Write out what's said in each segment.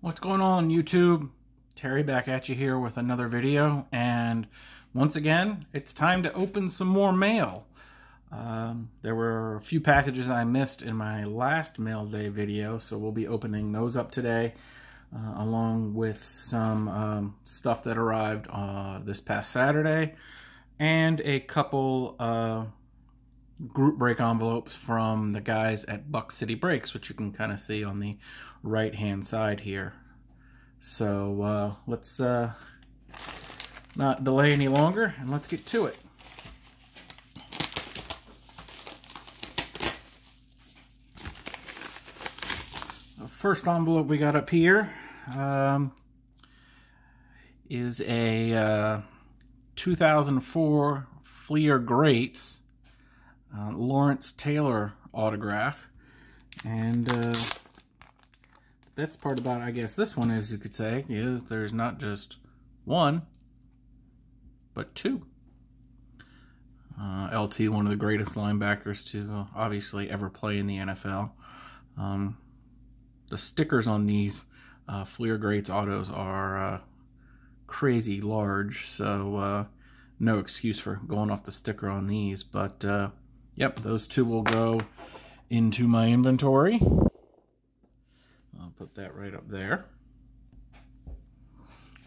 What's going on YouTube? Terry back at you here with another video and once again it's time to open some more mail. Um, there were a few packages I missed in my last mail day video so we'll be opening those up today uh, along with some um, stuff that arrived uh, this past Saturday and a couple uh, group break envelopes from the guys at Buck City Breaks, which you can kind of see on the right hand side here. So uh, let's uh, not delay any longer and let's get to it. The first envelope we got up here um, is a uh, 2004 Fleer Greats uh, Lawrence Taylor autograph. And uh, the best part about, I guess, this one, as you could say, is there's not just one, but two. Uh, LT, one of the greatest linebackers to obviously ever play in the NFL. Um, the stickers on these uh, Fleer Greats autos are uh, crazy large, so uh, no excuse for going off the sticker on these. But uh, Yep, those two will go into my inventory. I'll put that right up there.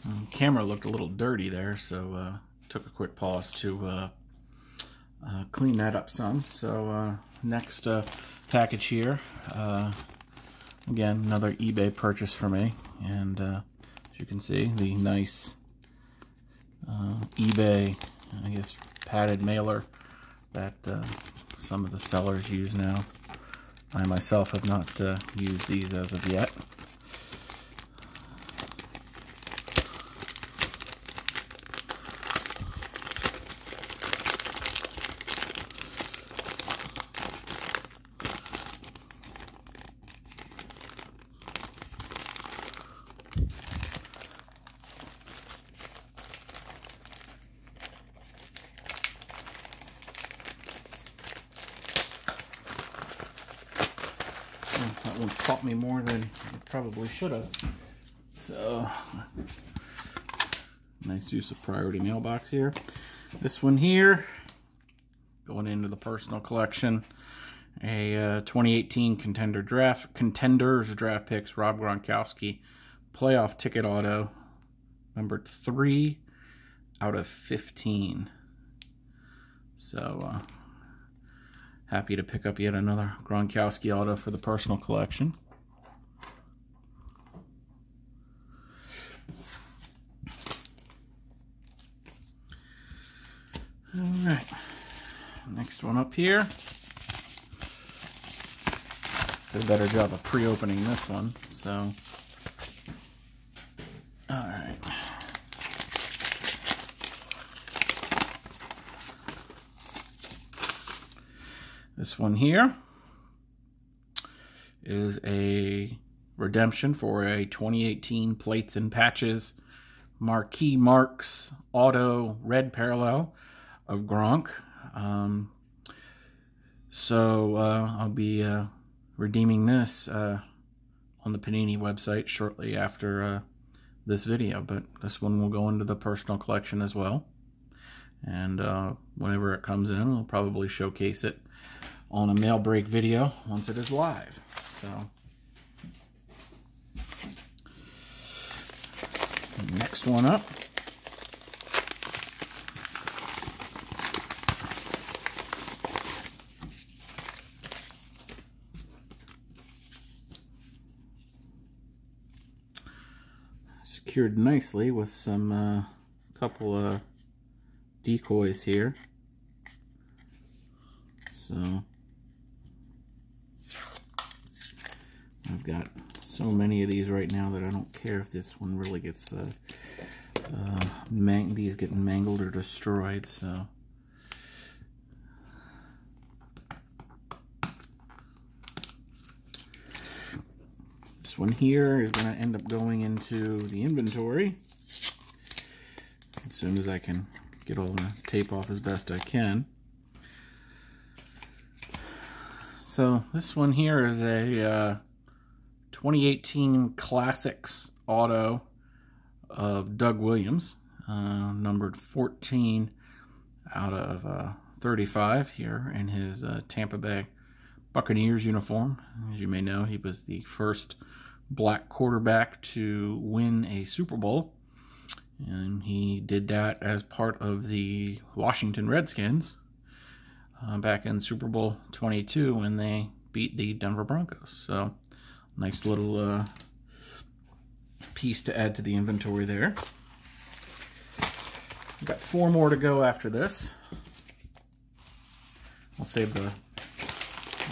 Um, camera looked a little dirty there, so uh, took a quick pause to uh, uh, clean that up some. So uh, next uh, package here, uh, again, another eBay purchase for me. And as you can see, the nice eBay, I guess, padded mailer that some of the sellers use now. I myself have not uh, used these as of yet. Taught me more than it probably should have. So, nice use of priority mailbox here. This one here, going into the personal collection, a uh, 2018 contender draft, contenders draft picks, Rob Gronkowski, playoff ticket auto, number three out of 15. So, uh, Happy to pick up yet another Gronkowski auto for the personal collection. All right, next one up here. Did a better job of pre-opening this one, so. All right. This one here is a redemption for a 2018 Plates and Patches Marquee Marks Auto Red Parallel of Gronk. Um, so uh, I'll be uh, redeeming this uh, on the Panini website shortly after uh, this video, but this one will go into the personal collection as well. And uh, whenever it comes in, I'll probably showcase it on a mail break video once it is live. So next one up. Secured nicely with some uh, couple of decoys here. So I've got so many of these right now that I don't care if this one really gets uh, uh, these getting mangled or destroyed. So. This one here is going to end up going into the inventory as soon as I can get all the tape off as best I can. So this one here is a uh, 2018 Classics Auto of Doug Williams, uh, numbered 14 out of uh, 35 here in his uh, Tampa Bay Buccaneers uniform. As you may know, he was the first black quarterback to win a Super Bowl. And he did that as part of the Washington Redskins uh, back in Super Bowl 22 when they beat the Denver Broncos. So, nice little uh, piece to add to the inventory there. We've got four more to go after this. I'll save the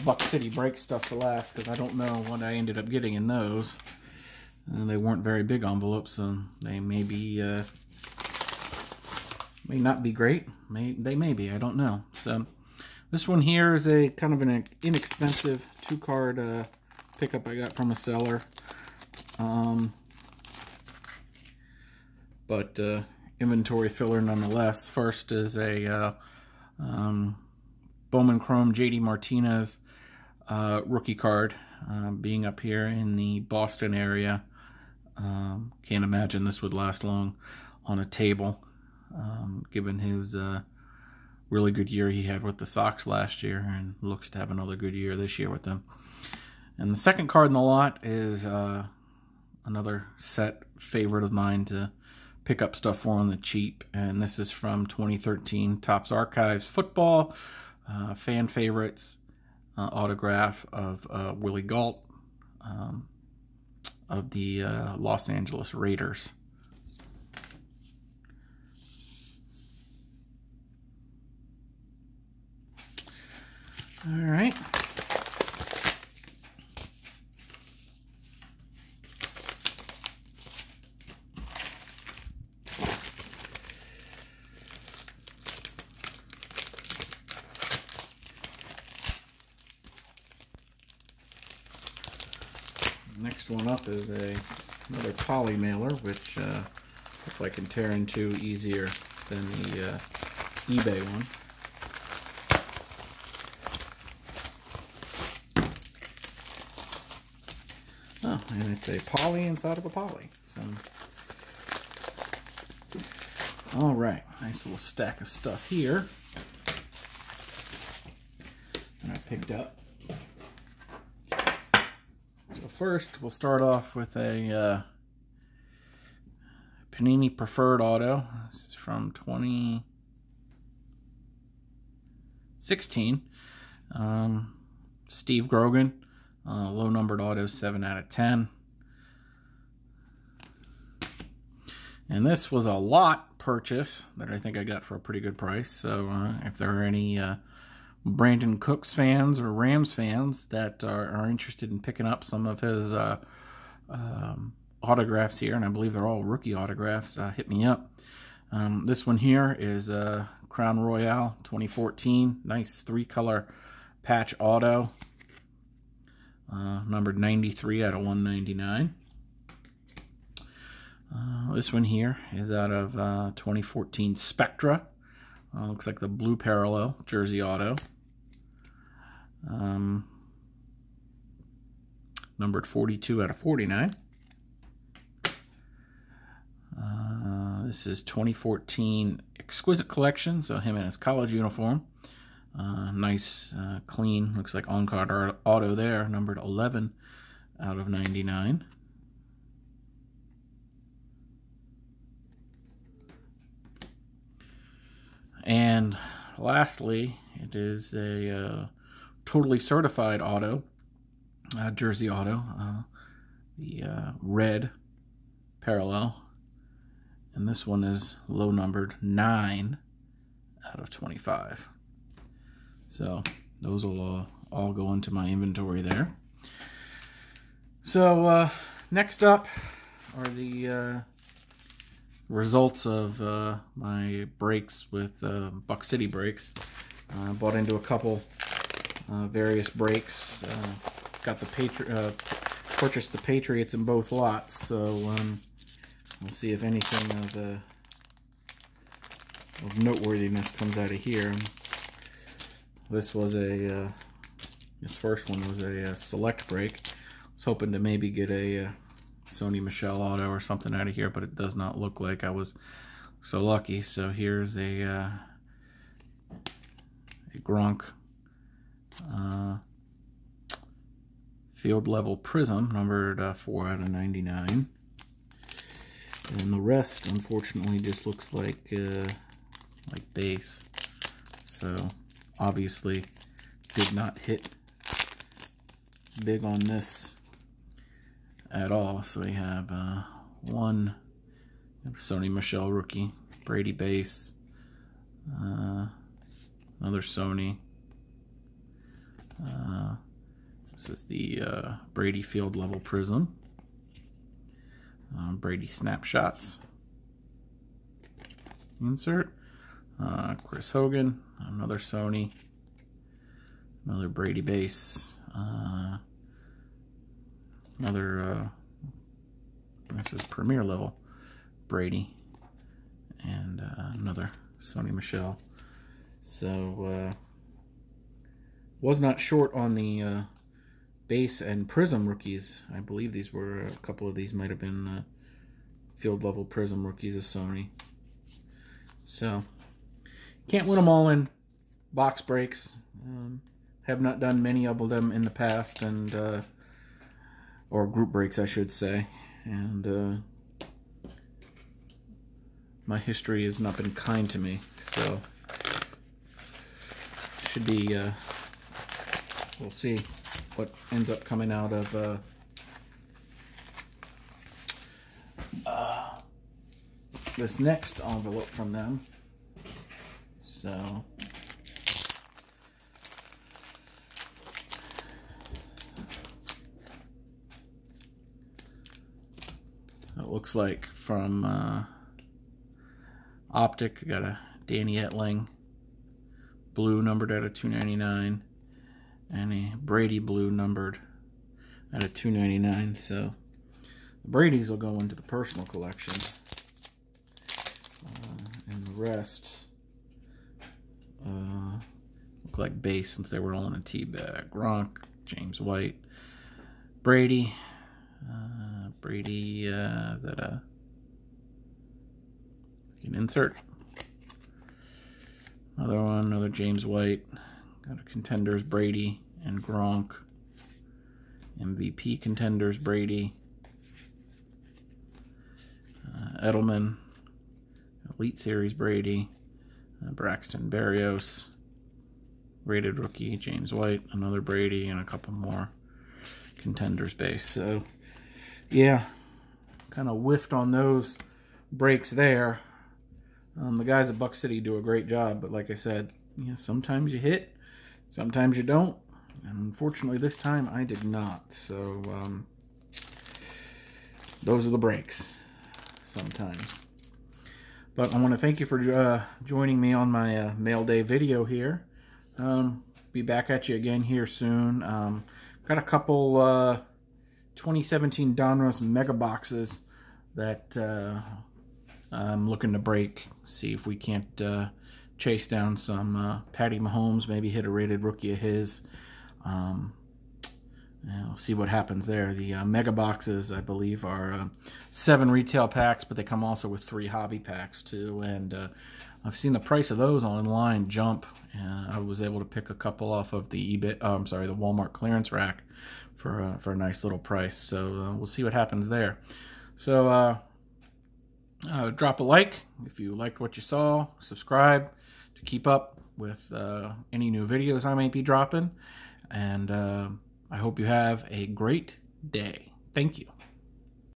Buck City break stuff for last because I don't know what I ended up getting in those. And they weren't very big envelopes, so they may be, uh, may not be great. May They may be, I don't know. So this one here is a kind of an inexpensive two-card uh, pickup I got from a seller. Um, but uh, inventory filler nonetheless. First is a uh, um, Bowman Chrome JD Martinez uh, rookie card uh, being up here in the Boston area. Um, can't imagine this would last long on a table, um, given his uh, really good year he had with the Sox last year and looks to have another good year this year with them. And the second card in the lot is uh, another set favorite of mine to pick up stuff for on the cheap. And this is from 2013 Topps Archives Football, uh, fan favorites, uh, autograph of uh, Willie Gault um, of the uh, Los Angeles Raiders. All right. Next one up is a another poly mailer, which uh, if I can tear into easier than the uh, eBay one. Oh, and it's a poly inside of a poly. So, all right, nice little stack of stuff here. And I picked up first, we'll start off with a uh, Panini Preferred Auto. This is from 2016. Um, Steve Grogan, uh, low numbered auto, 7 out of 10. And this was a lot purchase that I think I got for a pretty good price. So uh, if there are any Brandin Cooks fans or Rams fans that are, are interested in picking up some of his uh, um, autographs here, and I believe they're all rookie autographs, uh, hit me up. Um, this one here is uh, Crown Royale 2014. Nice three-color patch auto. Uh, numbered 93 out of 199. Uh, this one here is out of uh, 2014 Spectra. Uh, looks like the blue parallel jersey auto. Um, numbered 42 out of 49. Uh, this is 2014 Exquisite Collection, so him in his college uniform. Uh, nice, uh, clean, looks like on-card auto there, numbered 11 out of 99. And lastly, it is a uh, totally certified auto, uh, Jersey Auto, uh, the uh, red parallel. And this one is low numbered 9 out of 25. So those will all, all go into my inventory there. So uh, next up are the uh, results of uh, my breaks with uh, Buck City breaks. I uh, bought into a couple uh, various breaks. Uh, got the Patri uh, purchased the Patriots in both lots, so um, we'll see if anything of, uh, of noteworthiness comes out of here. This was a, uh, this first one was a, select break. was hoping to maybe get a uh, Sony Michel Auto or something out of here, but it does not look like I was so lucky. So here's a, uh, a Gronk uh, field level prism, numbered uh, 4 out of 99. And the rest, unfortunately, just looks like uh, like base. So obviously did not hit big on this at all. So we have uh, one Sony Michel rookie, Brady base, uh, another Sony. Uh, this is the uh, Brady Field Level Prism. Um, Brady Snapshots. Insert. Uh, Chris Hogan, another Sony. Another Brady base. Another, uh, this is Premier level Brady. And uh, another Sony Michel. So, uh, was not short on the uh, base and prism rookies. I believe these were, a couple of these might have been uh, field level prism rookies of Sony. So, can't win them all in box breaks. Um, have not done many of them in the past, and uh, or group breaks, I should say. And uh, my history has not been kind to me, so should be. Uh, we'll see what ends up coming out of uh, uh, this next envelope from them. So looks like from uh, Optic, I got a Danny Etling blue numbered out of 299 and a Brady blue numbered out of 299 so the Brady's will go into the personal collection uh, and the rest uh, look like base since they were all in a T bag Gronk James White Brady Brady uh, that uh can insert another one another James White Got a contenders Brady and Gronk. MVP contenders Brady. Uh, Edelman. Elite Series Brady. Uh, Braxton Berrios. Rated rookie James White. Another Brady and a couple more contenders base. So, yeah, kind of whiffed on those breaks there. Um, the guys at Buck City do a great job, but like I said, you know, sometimes you hit, Sometimes you don't. And unfortunately, this time I did not. So, um, those are the breaks sometimes. But I want to thank you for uh, joining me on my uh, mail day video here. Um, be back at you again here soon. Um, got a couple uh, 2017 Donruss mega boxes that uh, I'm looking to break. See if we can't uh, chase down some uh, Patty Mahomes, maybe hit a rated rookie of his. Um, we'll see what happens there. The uh, mega boxes, I believe, are uh, seven retail packs, but they come also with three hobby packs too. And uh, I've seen the price of those online jump. I was able to pick a couple off of the eBay. Oh, I'm sorry, the Walmart clearance rack for uh, for a nice little price. So uh, we'll see what happens there. So uh, drop a like if you liked what you saw. Subscribe to keep up with uh, any new videos I might be dropping. And uh, I hope you have a great day. Thank you.